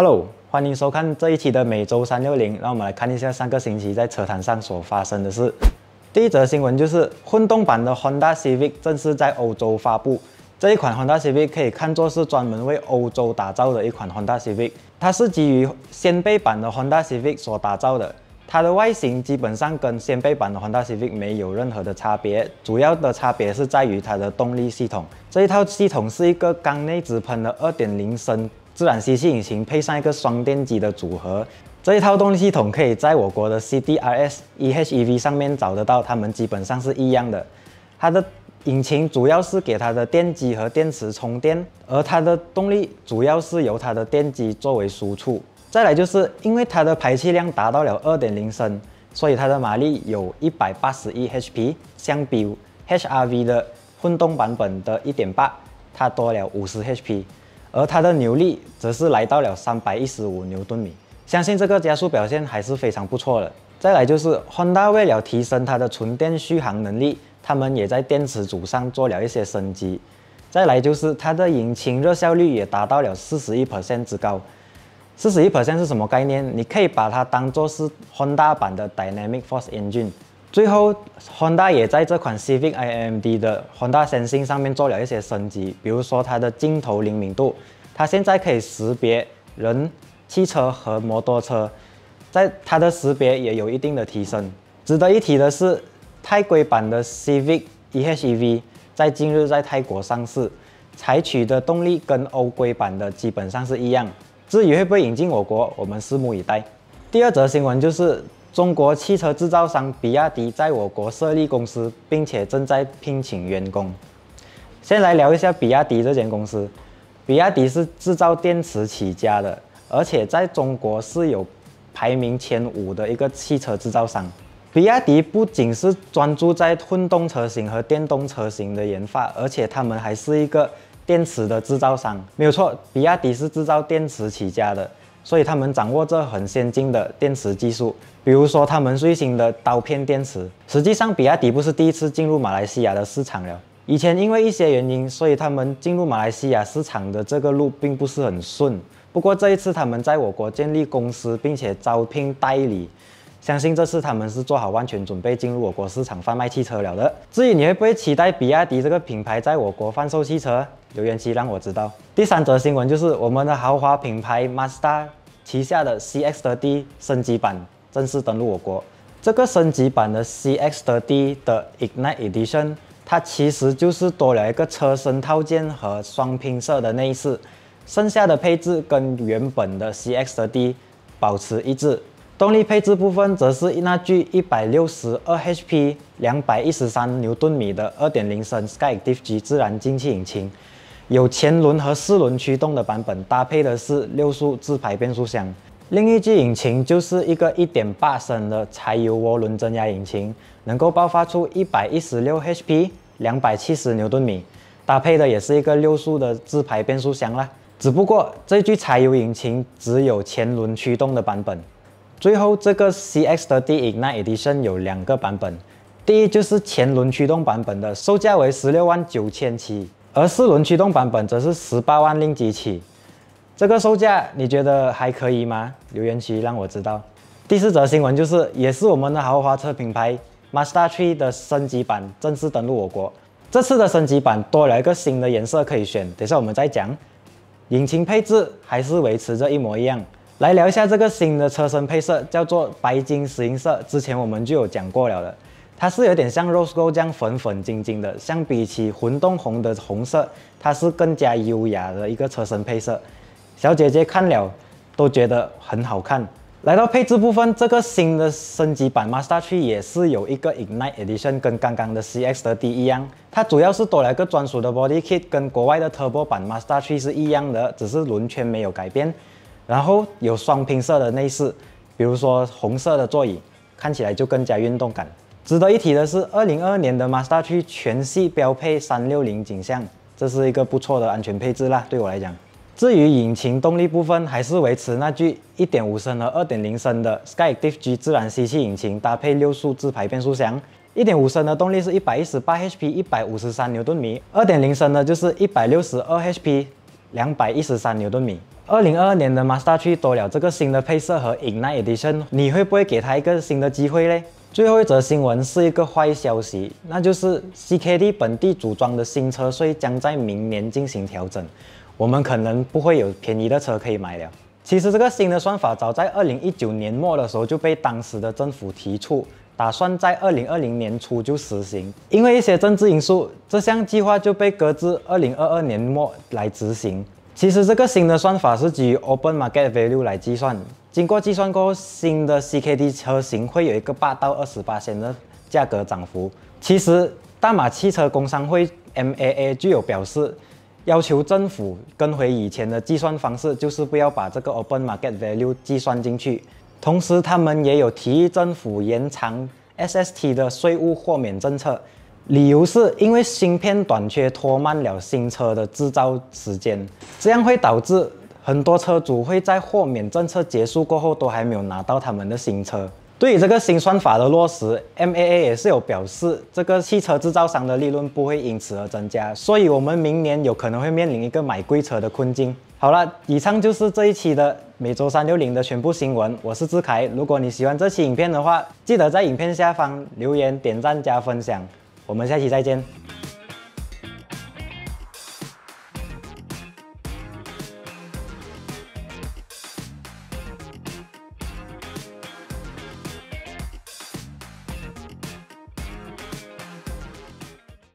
Hello，欢迎收看这一期的每周三六零。让我们来看一下上个星期在车坛上所发生的事。第一则新闻就是混动版的 Honda Civic 正式在欧洲发布。这一款 Honda Civic 可以看作是专门为欧洲打造的一款 Honda Civic，它是基于掀背版的 Honda Civic 所打造的。它的外形基本上跟掀背版的 Honda Civic 没有任何的差别，主要的差别是在于它的动力系统。这一套系统是一个缸内直喷的2.0升自然吸气引擎，配上一个双电机的组合。这一套动力系统可以在我国的 CDRS e:HEV 上面找得到，它们基本上是一样的。它的引擎主要是给它的电机和电池充电，而它的动力主要是由它的电机作为输出。再来就是因为它的排气量达到了二点零升，所以它的马力有一百八十一 HP，相比 HRV 的混动版本的一点八，它多了五十 HP，而它的扭力则是来到了三百一十五牛顿米，相信这个加速表现还是非常不错的。再来就是 Honda 为了提升它的纯电续航能力，他们也在电池组上做了一些升级。再来就是它的引擎热效率也达到了四十一之高。四十一 percent 是什么概念？你可以把它当做是 Honda 版的 Dynamic Force Engine。最后，Honda 也在这款 Civic IMD 的 Honda Sensing 上面做了一些升级，比如说它的镜头灵敏度，它现在可以识别人、汽车和摩托车，在它的识别也有一定的提升。值得一提的是，泰规版的 Civic e:HEV 在近日在泰国上市，采取的动力跟欧规版的基本上是一样。至于会不会引进我国，我们拭目以待。第二则新闻就是中国汽车制造商比亚迪在我国设立公司，并且正在聘请员工。先来聊一下比亚迪这间公司。比亚迪是制造电池起家的，而且在中国是有排名前五的一个汽车制造商。比亚迪不仅是专注在混动车型和电动车型的研发，而且他们还是一个。电池的制造商没有错，比亚迪是制造电池起家的，所以他们掌握着很先进的电池技术。比如说，他们最新的刀片电池。实际上，比亚迪不是第一次进入马来西亚的市场了。以前因为一些原因，所以他们进入马来西亚市场的这个路并不是很顺。不过这一次，他们在我国建立公司，并且招聘代理。相信这次他们是做好万全准备进入我国市场贩卖汽车了的。至于你会不会期待比亚迪这个品牌在我国贩售汽车，留言区让我知道。第三则新闻就是我们的豪华品牌 Mazda 旗下的 CX-30 升级版正式登陆我国。这个升级版的 CX-30 的 Ignite Edition，它其实就是多了一个车身套件和双拼色的内饰，剩下的配置跟原本的 CX-30 保持一致。动力配置部分则是那具一百六十二 HP、两百一十三牛顿米的二点零升 Skyactiv G 自然进气引擎，有前轮和四轮驱动的版本，搭配的是六速自排变速箱。另一具引擎就是一个一点八升的柴油涡轮增压引擎，能够爆发出一百一十六 HP、两百七十牛顿米，搭配的也是一个六速的自排变速箱啦。只不过这具柴油引擎只有前轮驱动的版本。最后，这个 CX 的 D Ignite Edition 有两个版本，第一就是前轮驱动版本的，售价为十六万九千起，而四轮驱动版本则是十八万令吉起。这个售价你觉得还可以吗？留言区让我知道。第四则新闻就是，也是我们的豪华车品牌 Mazda 3的升级版正式登陆我国。这次的升级版多了一个新的颜色可以选，等下我们再讲。引擎配置还是维持着一模一样。来聊一下这个新的车身配色，叫做白金石英色。之前我们就有讲过了的，它是有点像 Rose Gold 这样粉粉晶晶的。相比起混动红的红色，它是更加优雅的一个车身配色。小姐姐看了都觉得很好看。来到配置部分，这个新的升级版 Mazda 3也是有一个 Ignite Edition，跟刚刚的 CX 的 D 一样，它主要是多了一个专属的 Body Kit，跟国外的 Turbo 版 Mazda 3是一样的，只是轮圈没有改变。然后有双拼色的内饰，比如说红色的座椅，看起来就更加运动感。值得一提的是，二零二二年的 Mazda 3全系标配三六零景象，这是一个不错的安全配置啦，对我来讲。至于引擎动力部分，还是维持那具一点五升和二点零升的 Skyactiv G 自然吸气引擎，搭配六速自排变速箱。一点五升的动力是一百一十八 HP，一百五十三牛顿米；二点零升的就是一百六十二 HP，两百一十三牛顿米。二零二二年的 Mazda 3多了这个新的配色和 Ignite Edition，你会不会给它一个新的机会嘞？最后一则新闻是一个坏消息，那就是 CKD 本地组装的新车税将在明年进行调整，我们可能不会有便宜的车可以买了。其实这个新的算法早在二零一九年末的时候就被当时的政府提出，打算在二零二零年初就实行。因为一些政治因素，这项计划就被搁至二零二二年末来执行。其实这个新的算法是基于 Open Market Value 来计算，经过计算过后，新的 CKD 车型会有一个八到二十八千的价格涨幅。其实大马汽车工商会 MAA 具有表示，要求政府跟回以前的计算方式，就是不要把这个 Open Market Value 计算进去。同时，他们也有提议政府延长 SST 的税务豁免政策。理由是因为芯片短缺拖慢了新车的制造时间，这样会导致很多车主会在豁免政策结束过后都还没有拿到他们的新车。对于这个新算法的落实，MAA 也是有表示，这个汽车制造商的利润不会因此而增加，所以我们明年有可能会面临一个买贵车的困境。好了，以上就是这一期的每周三六零的全部新闻，我是志凯。如果你喜欢这期影片的话，记得在影片下方留言、点赞、加分享。我们下期再见。